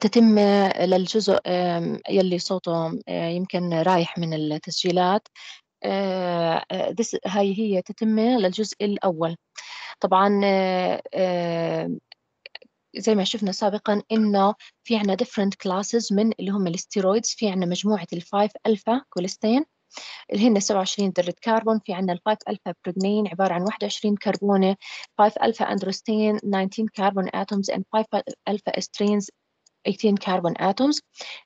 تتم للجزء يلي صوته يمكن رايح من التسجيلات. هاي هي تتم للجزء الأول. طبعا زي ما شفنا سابقا إنه في عنا different classes من اللي هم ال steroids في عنا مجموعة ال five alpha cholestane اللي هن 27 ذرة كربون في عنا ال five alpha pregnane عبارة عن 21 كربونة 5 alpha androstane 19 carbon atoms and 5 alpha estranes 18 carbon atoms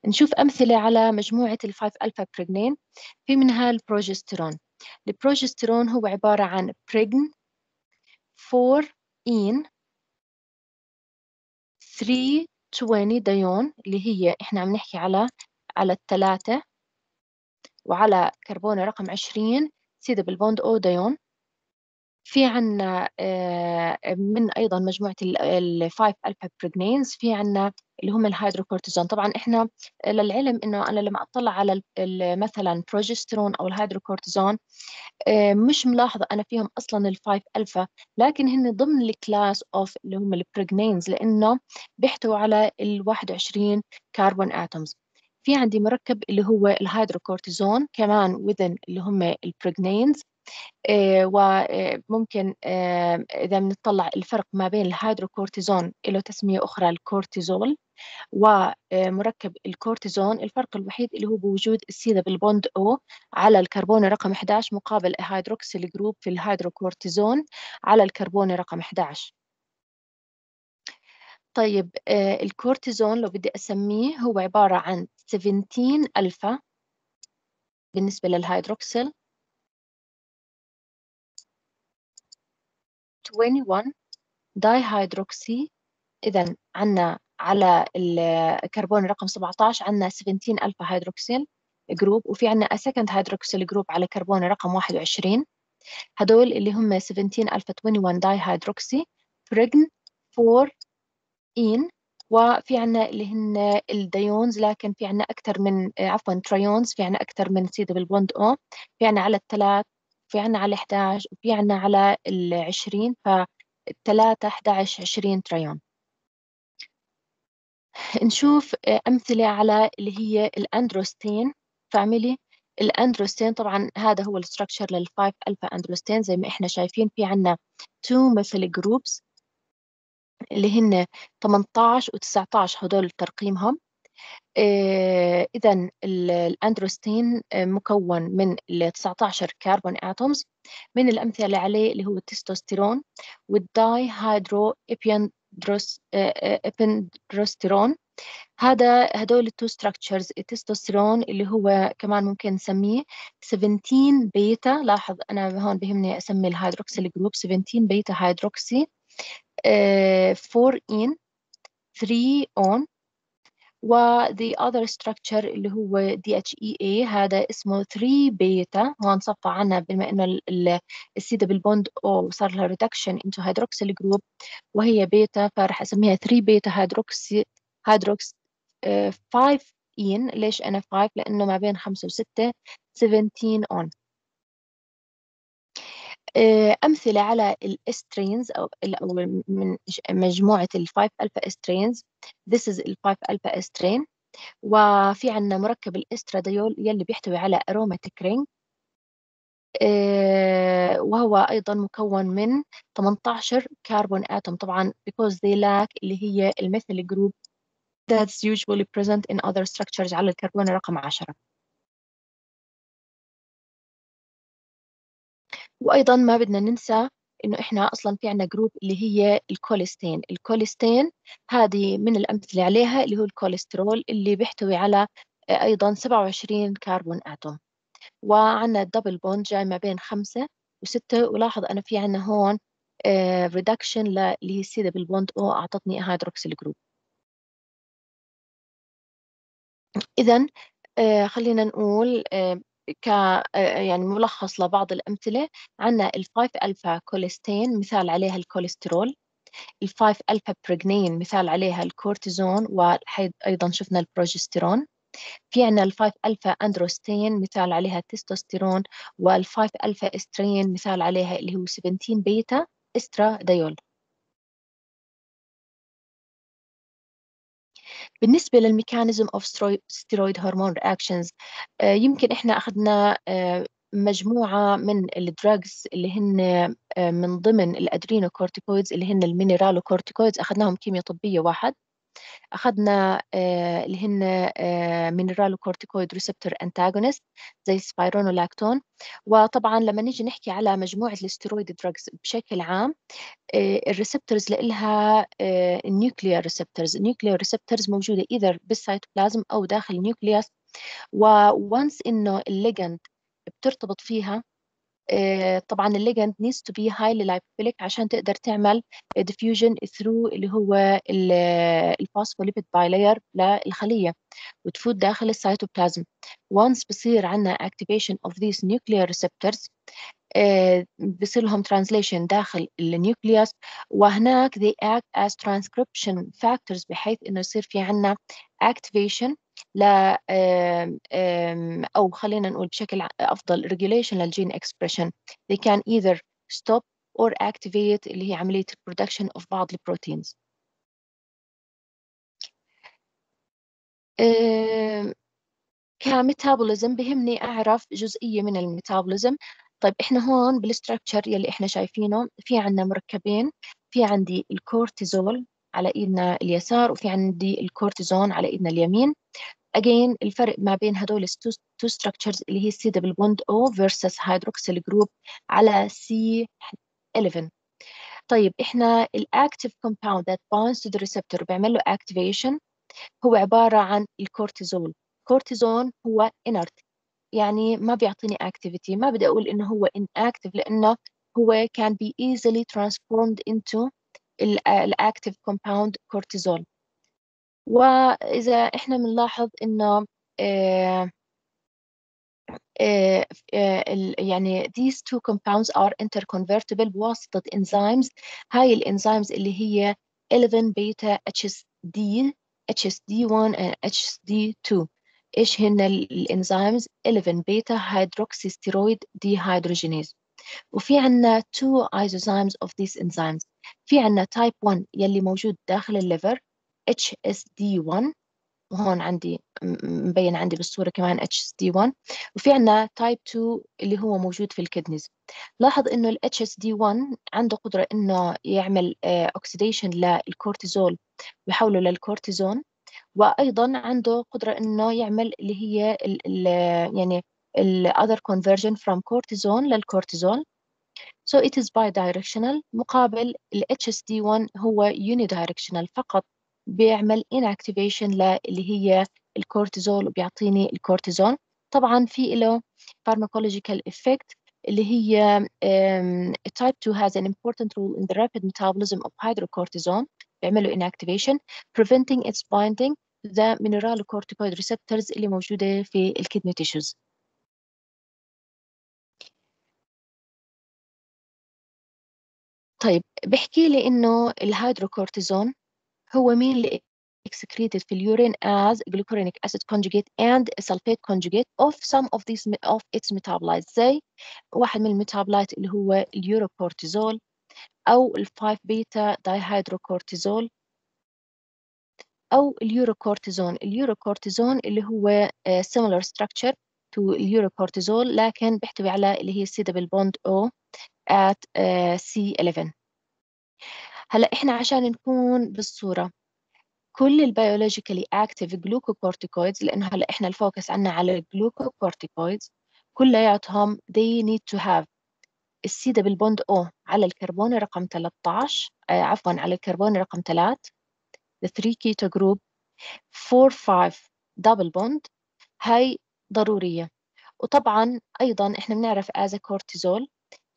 نشوف أمثلة على مجموعة ال five alpha pregnane في منها البروجسترون البروجسترون هو عبارة عن pregn 4 ene 320 dione اللي هي إحنا عم نحكي على على الثلاثة وعلى كربونة رقم 20 C double bond O dione في عنا آه، من أيضا مجموعة ال five alpha pregnanes في عنا اللي هم الهيدروكورتيزون طبعا إحنا للعلم إنه أنا لما أطلع على مثلا بروجسترون أو الهيدروكورتيزون آه، مش ملاحظة أنا فيهم أصلا ال five alpha لكن هن ضمن ال class of اللي هم ال pregnanes لأنه بيحتووا على ال 21 carbon atoms في عندي مركب اللي هو الهيدروكورتيزون كمان within اللي هم ال pregnanes آه، وممكن آه، إذا بنطلع الفرق ما بين الهيدروكورتيزون له تسمية أخرى الكورتيزول ومركب الكورتيزون الفرق الوحيد اللي هو بوجود ال C double bond O على الكربون رقم 11 مقابل hydroxyl group في الهيدروكورتيزون على الكربون رقم 11 طيب آه، الكورتيزون لو بدي أسميه هو عبارة عن 17 ألفا بالنسبة للهيدروكسيل 21 dihydroxy إذا عندنا على الكربون رقم 17 عندنا 17 alpha hydroxyl group وفي عندنا second hydroxyl group على كربون رقم 21 هدول اللي هم 17 ألفا 21 dihydroxy pregn 4 ene وفي عنا اللي هن ال diones لكن في عنا أكثر من عفوا triones في عنا أكثر من C double bond O في عنا على الثلاث في عنا على 11 وفي عنا على ال 20 فالثلاثة 11 20 trione. نشوف أمثلة على اللي هي ال androstane family ال androstane طبعا هذا هو ال structure لل five alpha androstane زي ما إحنا شايفين في عنا two methyl groups اللي هن 18 و 19 هدول ترقيمهم. آه، إذا ال androstane آه، مكون من ال 19 carbon atoms من الأمثلة عليه اللي هو التستوستيرون وال dehydroepiandrosterone هذا هدول ال two structures التستوستيرون اللي هو كمان ممكن نسميه 17 بيتا. لاحظ أنا هون بهمني أسمي ال hydroxyl group 17 beta hydroxy. 4 ene 3 one و the other structure اللي هو DHEA هذا اسمه 3 بيتا هون صفى عنها بما إنه ال C double bond O صار لها reduction into hydroxyl group وهي بيتا فراح أسميها 3 beta hydroxy hydrox 5 ene ليش أنا 5 لأنه ما بين 5 و 6 17 one. آه، أمثلة على ال estranes أو أو من مجموعة ال five alpha estranes this is ال five alpha estrane وفي عندنا مركب الاستراديول يلي بيحتوي على aromatic ring. آه، وهو أيضا مكون من 18 carbon atom طبعا because they lack اللي هي ال methyl group that's usually present in other structures على الكربون رقم 10 وأيضا ما بدنا ننسى إنه إحنا أصلا في عندنا group اللي هي ال cholestane. ال cholestane هذه من الأمثلة عليها اللي هو الكوليسترول اللي بيحتوي على آه، أيضا 27 carbon atom. وعندنا ال double bond جاي ما بين خمسة وستة. ولاحظ أنا في عندنا هون reduction اللي هي ال C double bond O أعطتني hydroxyl group إذا آه، خلينا نقول آه، ك يعني ملخص لبعض الأمثلة عندنا ال five alpha cholestane مثال عليها الكوليسترول ال five alpha pregnane مثال عليها الكورتيزون وأيضا شفنا البروجستيرون في عندنا ال five alpha androstane مثال عليها التستوستيرون وال five alpha estrane مثال عليها اللي هو 17 beta estra بالنسبة لل mechanism of steroid hormone reactions يمكن إحنا أخذنا مجموعة من ال drugs اللي هن من ضمن ال adrenocorticoids اللي هن ال mineralocorticoids أخذناهم كيمياء طبية واحد. أخذنا اللي هن mineralocorticoid receptor antagonist زي spironolactone وطبعا لما نيجي نحكي على مجموعة ال steroid drugs بشكل عام ال receptors لها ال nuclear receptors ال nuclear receptors موجودة إذا بالسيتوبلازم أو داخل ال nucleus و once إنه ال ligand بترتبط فيها طبعا ال ligand needs to be highly lipophilic عشان تقدر تعمل diffusion through اللي هو ال phospholipid bilayer للخلية وتفوت داخل ال cytoplasm once بصير عندنا activation of these nuclear receptors بصير لهم translation داخل ال nucleus وهناك they act as transcription factors بحيث انه يصير في عندنا activation ل أو خلينا نقول بشكل أفضل regulation لل gene expression. They can either stop or activate اللي هي عملية production of بعض ال proteins ك metabolism بهمني أعرف جزئية من ال metabolism طيب إحنا هون بال structure يلي إحنا شايفينه في عندنا مركبين في عندي الكورتيزول على إيدنا اليسار وفي عندي الكورتيزون على إيدنا اليمين. Again الفرق ما بين هدول two structures اللي هي C double bond O versus hydroxyl group على C11 طيب إحنا ال active compound that binds to the receptor بيعمل له activation هو عبارة عن الكورتيزول. كورتيزون هو inert يعني ما بيعطيني activity. ما بدي أقول إنه هو inactive لأنه هو can be easily transformed into ال active compound cortisol. وإذا إحنا بنلاحظ إنه آه آه آه يعني these two compounds are interconvertible بواسطة enzymes. هاي ال enzymes اللي هي 11 beta HSD HSD1 and HSD2 إيش هن ال enzymes 11 beta hydroxysteroid dehydrogenase وفي عندنا two isozymes of these enzymes. في عندنا type 1 يلي موجود داخل ال liver HSD1 وهون عندي مبين عندي بالصورة كمان HSD1 وفي عندنا type 2 اللي هو موجود في ال kidneys. لاحظ إنه ال HSD1 عنده قدرة إنه يعمل oxidation للكورتيزول ويحوله للكورتيزون وأيضا عنده قدرة إنه يعمل اللي هي ال ال يعني other conversion from cortisone للكورتيزول so it is bidirectional مقابل ال HSD1 هو unidirectional فقط بيعمل inactivation اللي هي الكورتيزول وبيعطيني الكورتيزون طبعا في له pharmacological effect اللي هي um, type 2 has an important role in the rapid metabolism of hydrocortisone بيعملوا inactivation preventing its binding to the mineralocorticoid receptors اللي موجودة في الكدني tissues طيب بحكي لي إنه الهيدروكورتيزون هو مين excreted في ال urine as glucuronic acid conjugate and sulfate conjugate of some of these of its metabolites. زي واحد من ال metabolite اللي هو ال urocortisol أو ال 5 beta dihydrocortisol أو ال urocortisone. ال urocortisone اللي هو uh, similar structure to ال urocortisol لكن بيحتوي على اللي هي double bond O. at uh, C11 هلأ إحنا عشان نكون بالصورة كل ال biologically active glucocorticoids لأنه هلأ إحنا ال focus عنا على ال glucocorticoids كلياتهم they need to have ال C double bond O على الكربون رقم 13 آه عفوا على الكربون رقم 3 the 3 keto group 4 5 double bond هاي ضرورية. وطبعا أيضا إحنا بنعرف a cortisol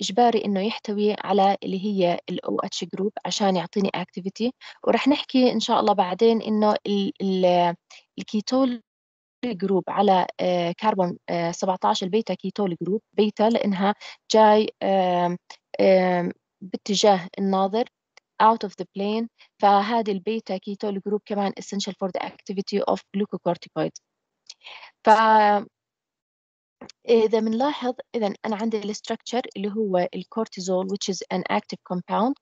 إجباري إنه يحتوي على اللي هي ال OH group عشان يعطيني activity. ورح نحكي إن شاء الله بعدين إنه ال ketol group على كربون 17 ال beta ketol group beta لأنها جاي باتجاه الناظر out of the plane. فهذه ال beta ketol group كمان essential for the activity of glucocorticoids. ف إذا بنلاحظ إذا أنا عندي ال structure اللي هو الكورتيزول which is an active compound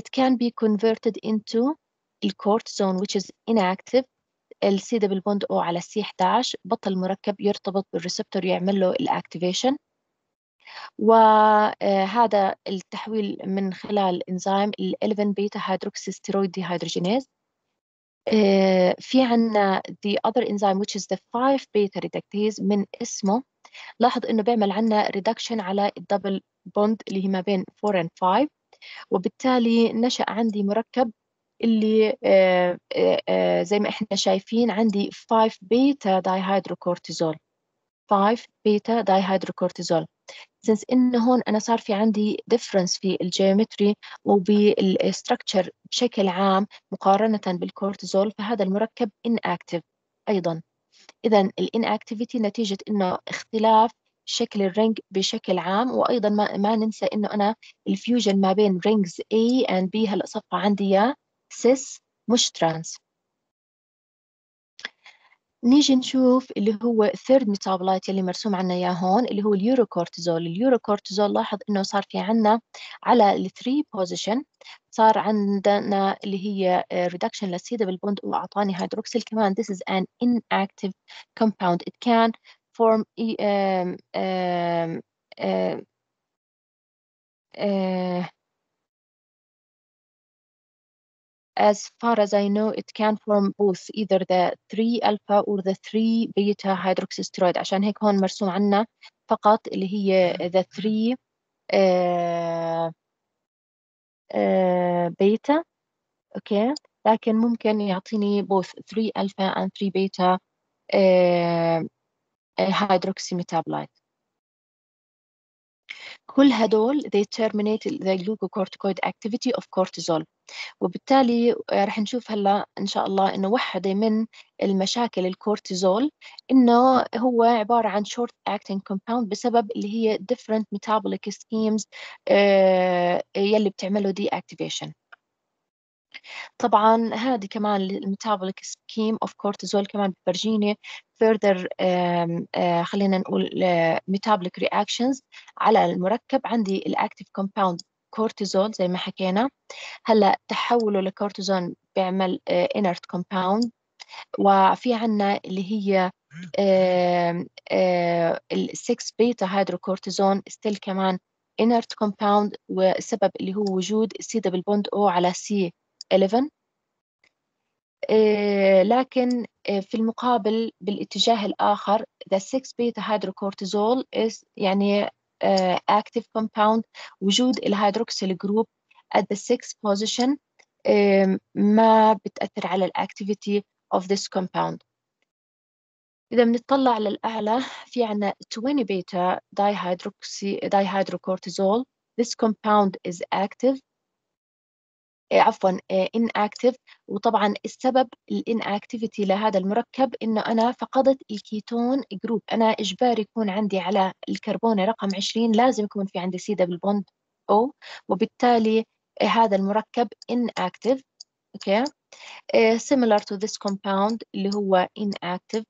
it can be converted into الكورتيزون which is inactive ال C double bond O على ال C 11 بطل المركب يرتبط بال receptor يعمل له ال activation وهذا التحويل من خلال انزيم ال 11 beta hydroxysteroid dehydrogenase في عنا the other enzyme which is the 5 beta reductase من اسمه لاحظ إنه بيعمل عنا reduction على ال double bond اللي هي ما بين 4 and 5 وبالتالي نشأ عندي مركب اللي آه، آه، آه، زي ما إحنا شايفين عندي 5 beta dihydrocortisol 5 beta dihydrocortisol since انه هون أنا صار في عندي difference في ال geometry وبال structure بشكل عام مقارنة بالكورتيزول فهذا المركب inactive أيضا. اذا ال inactivity نتيجة إنه اختلاف شكل ال ring بشكل عام وأيضا ما, ما ننسى إنه أنا ال fusion ما بين rings A and B هلأ صفت عندي يا cis مش trans نيجي نشوف اللي هو third metabolite اللي مرسوم عنا إياه هون اللي هو ال urocortisol. ال urocortisol لاحظ إنه صار في عنا على ال three position صار عندنا اللي هي reduction لل C double bond وأعطاني هيدروكسيل كمان this is an inactive compound. It can form um, um, uh, uh, as far as I know, it can form both either the 3 alpha or the 3 beta hydroxysteroid عشان هيك هون مرسوم عنا فقط اللي هي the 3 uh, uh, beta أوكي لكن ممكن يعطيني both 3 alpha and 3 beta uh, hydroxy metabolite كل هدول they terminate the glucocorticoid activity of cortisol وبالتالي رح نشوف هلا ان شاء الله انه وحده من المشاكل الكورتيزول انه هو عباره عن short acting compound بسبب اللي هي different metabolic schemes uh, يلي بتعمله deactivation طبعا هذه كمان ال metabolic scheme of cortisol كمان further uh, خلينا نقول metabolic reactions على المركب. عندي ال active compound كورتيزول زي ما حكينا. هلأ تحوله لكورتيزون بيعمل inert compound وفي عنا اللي هي ال 6 beta hydrocortisone still كمان inert compound. والسبب اللي هو وجود C double bond O على C 11 آه، لكن آه، في المقابل بالاتجاه الآخر the 6 beta hydrocortisol is يعني uh, active compound وجود ال hydroxyl group at the 6 position um, ما بتأثر على ال activity of this compound إذا بنطلع للأعلى في عنا 20 beta dihydroxy dihydrocortisol this compound is active آه، عفوا آه، inactive. وطبعا السبب ال inactivity لهذا المركب إنه أنا فقدت ال ketone group أنا إجباري يكون عندي على الكربونه رقم 20 لازم يكون في عندي C double bond O وبالتالي آه، هذا المركب inactive. Okay؟ okay. similar to this compound اللي هو inactive.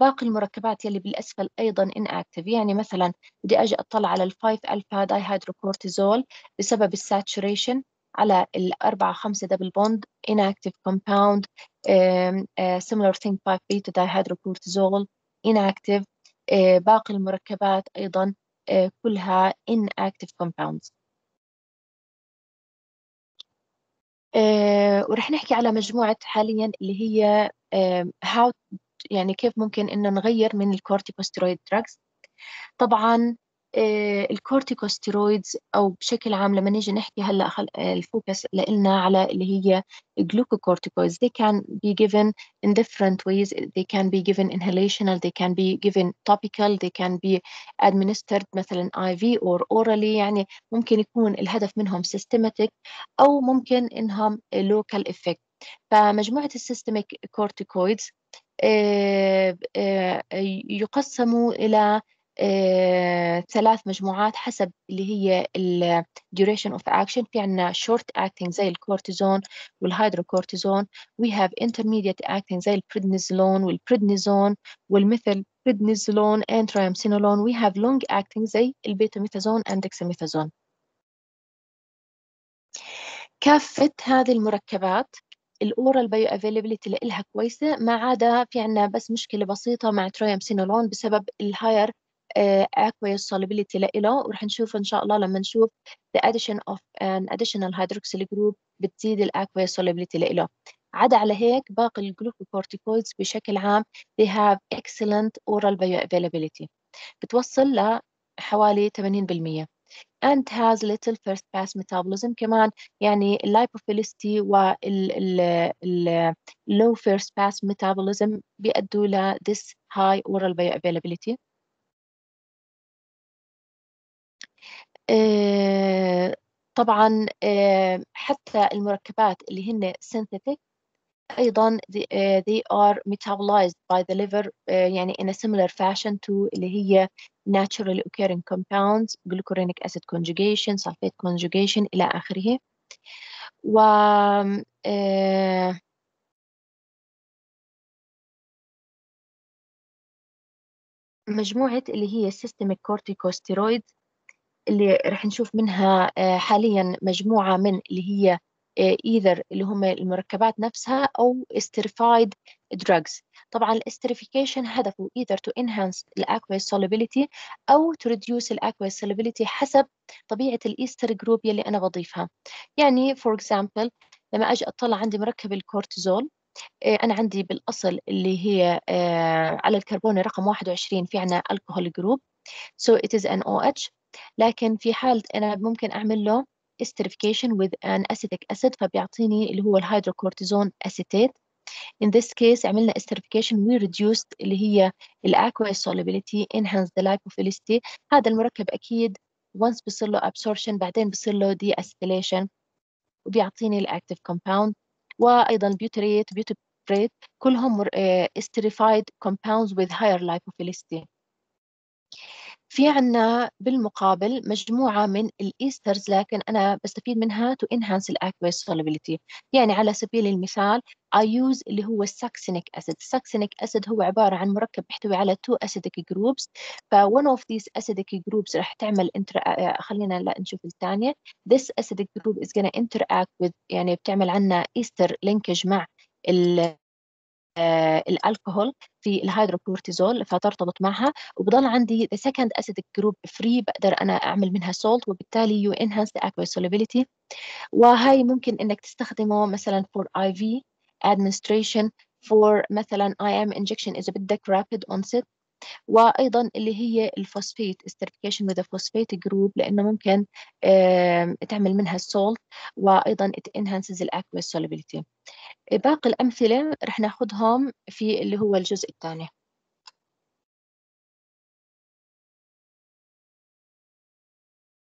باقي المركبات يلي بالأسفل أيضا inactive. يعني مثلا بدي أجي أطلع على ال 5 alpha dihydrocortisol بسبب ال saturation على الأربعة خمسة double bond inactive compound um, uh, similar thing 5 beta dihydrocortisol inactive uh, باقي المركبات أيضا uh, كلها inactive compounds. ورح نحكي على مجموعة حاليا اللي هي how يعني كيف ممكن إنه نغير من ال corticosteroid drugs. طبعا ال corticosteroids أو بشكل عام لما نيجي نحكي هلا. آه، ال focus لنا على اللي هي glucocorticoids they can be given in different ways they can be given inhalational they can be given topical they can be administered مثلا IV or orally يعني ممكن يكون الهدف منهم systematic أو ممكن انهم local effect فمجموعة corticoids آه، يقسموا إلى آه، ثلاث مجموعات حسب اللي هي ال duration of action في عنا short acting زي الكورتيزون والهيدروكورتيزون we have intermediate acting زي البريدنيزولون والبريدنيزون وال methylprednisolone and triamcinolone. We have long acting زي البيتاميثازون and dexamethasone. كافة هذه المركبات. ال oral bioavailability لها كويسة ما عدا في عندنا بس مشكلة بسيطة مع تريامسينولون بسبب ال higher aqueous solubility لإله ورح نشوف إن شاء الله لما نشوف the addition of an additional hydroxyl group بتزيد aqueous solubility لإله عدا على هيك باقي الجلوكوكورتيكويدز بشكل عام they have excellent oral bioavailability بتوصل لحوالي 80% and has little first pass metabolism كمان يعني اللايبوفيلستي وال low first pass metabolism بيأدوا ل this high oral bioavailability طبعا آه، حتى المركبات اللي هن synthetic أيضا they are metabolized by the liver يعني in a similar fashion to اللي هي naturally occurring compounds glucuronic acid conjugation sulfate conjugation إلى آخره و مجموعة اللي هي systemic corticosteroids اللي رح نشوف منها حاليا مجموعة من اللي هي either اللي هم المركبات نفسها أو esterified drugs. طبعا ال esterification هدفه either to enhance aqueous solubility أو to reduce aqueous solubility حسب طبيعة ال ester group يلي أنا بضيفها. يعني for example لما أجي أطلع عندي مركب الكورتيزول أنا عندي بالأصل اللي هي على الكربون رقم 21 في عنا ال كحول group so it is an OH لكن في حالة أنا ممكن أعمل له esterification with an acetic acid فبيعطيني اللي هو الهيدروكورتيزون acetate in this case عملنا esterification we reduced اللي هي aqueous solubility enhanced the lipophilicity هذا المركب أكيد once بصير له absorption بعدين بصير له deacetylation وبيعطيني ال active compound وأيضا butyrate butyrate كلهم esterified compounds with higher lipophilicity في عنا بالمقابل مجموعة من ال esters لكن أنا بستفيد منها to enhance ال aqueous solubility. يعني على سبيل المثال I use اللي هو ال succinic acid ال succinic acid هو عبارة عن مركب يحتوي على two acidic groups ف one of these acidic groups رح تعمل inter... خلينا لا نشوف الثانية. this acidic group is gonna interact with يعني بتعمل عنا ester linkage مع ال آه، الالكوهول في الهيدروكورتيزول فترتبط معها وبضل عندي second acidic group free بقدر أنا اعمل منها salt وبالتالي enhance the aqueous solubility وهي ممكن انك تستخدمه مثلا for IV administration for مثلا IM injection اذا بدك rapid onset وأيضا اللي هي ال phosphate esterification with a phosphate group لأنه ممكن تعمل منها salt وأيضا it enhances the aqueous solubility باقي الأمثلة رح ناخذهم في اللي هو الجزء الثاني.